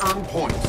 on point.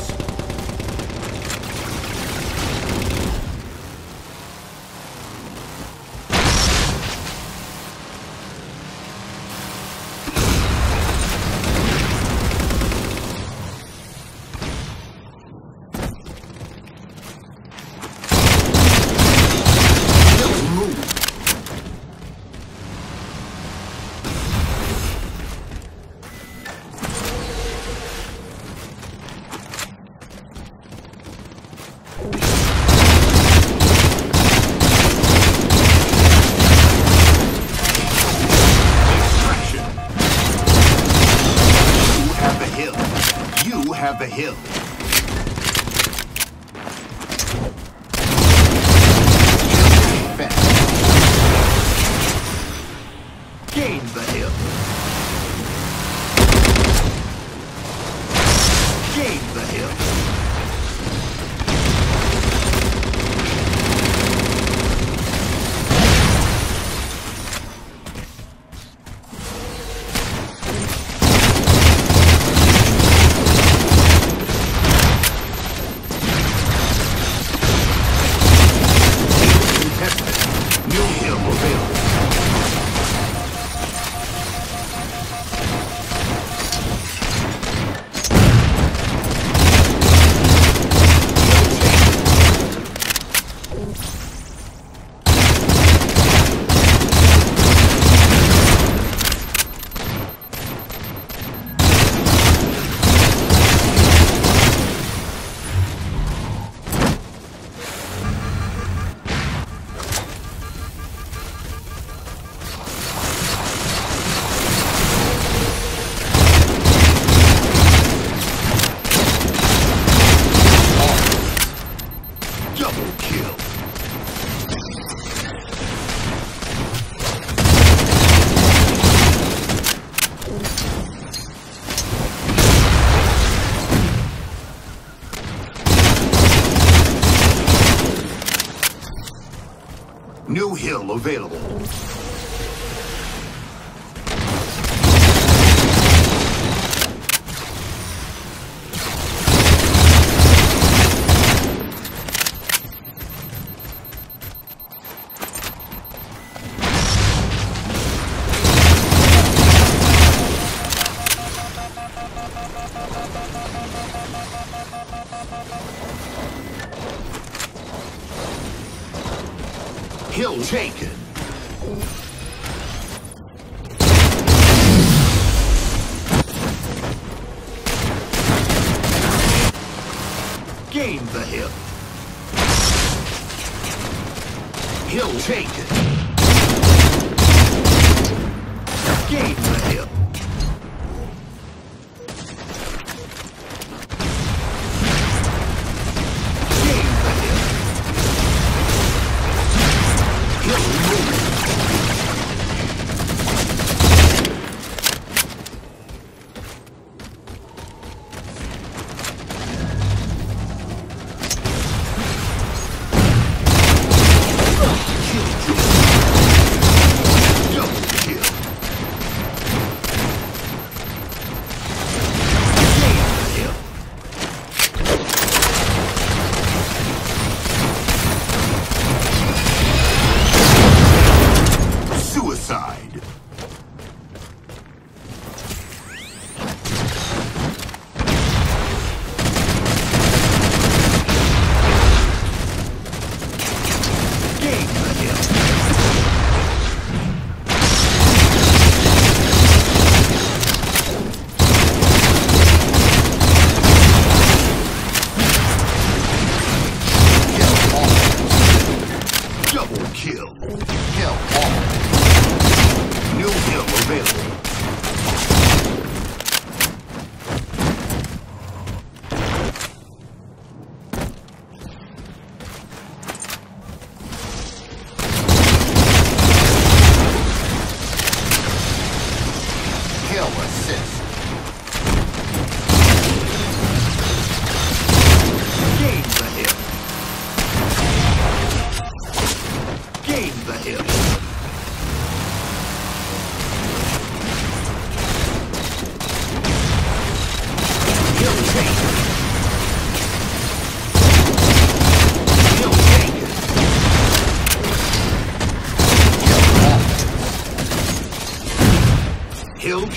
available. He'll take it. Gain the hill. He'll take it.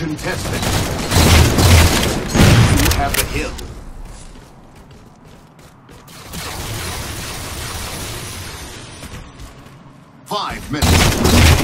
contested. You have the hill. Five minutes.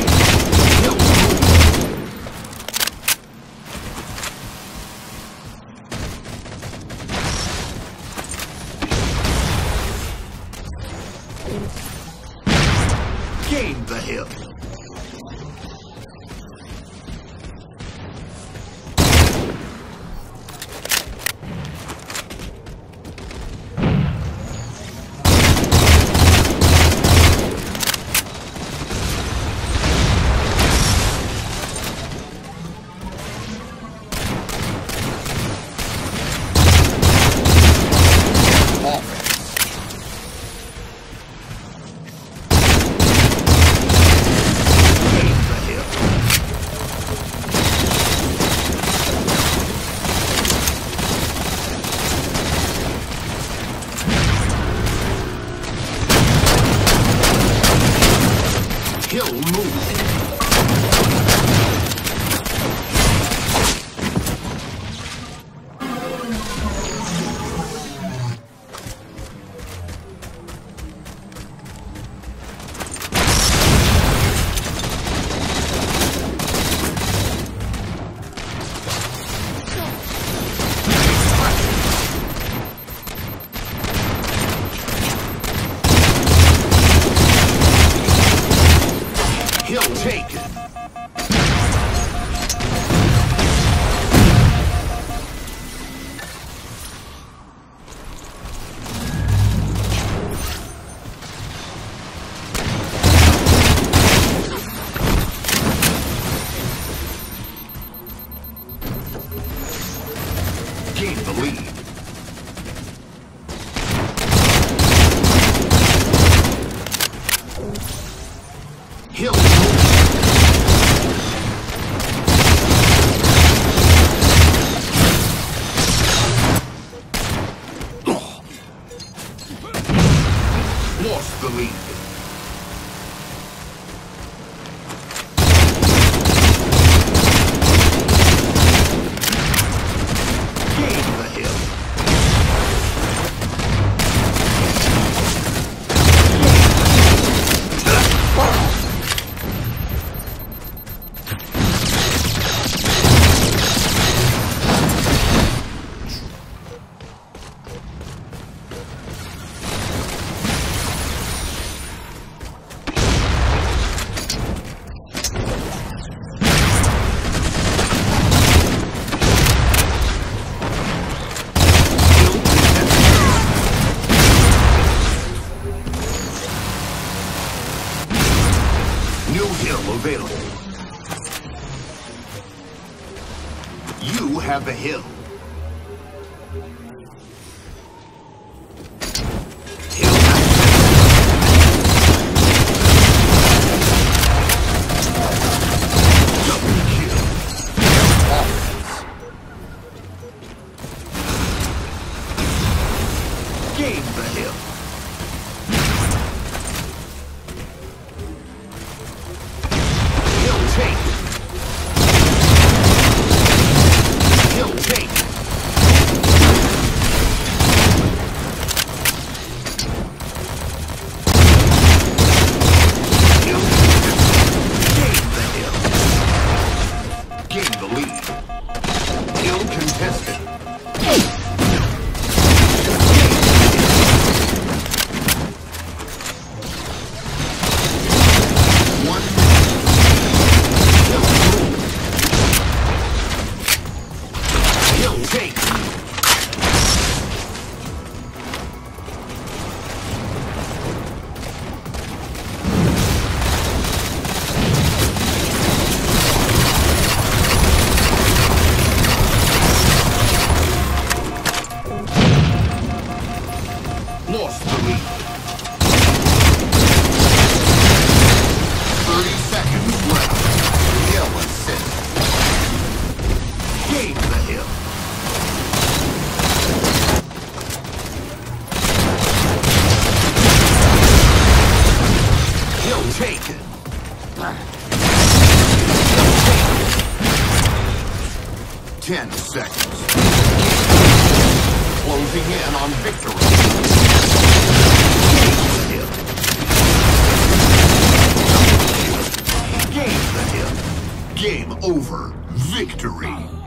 lost the lead. available. You have the hill. taken. Ten seconds. Closing in on victory. Game the hit. Game over. Victory.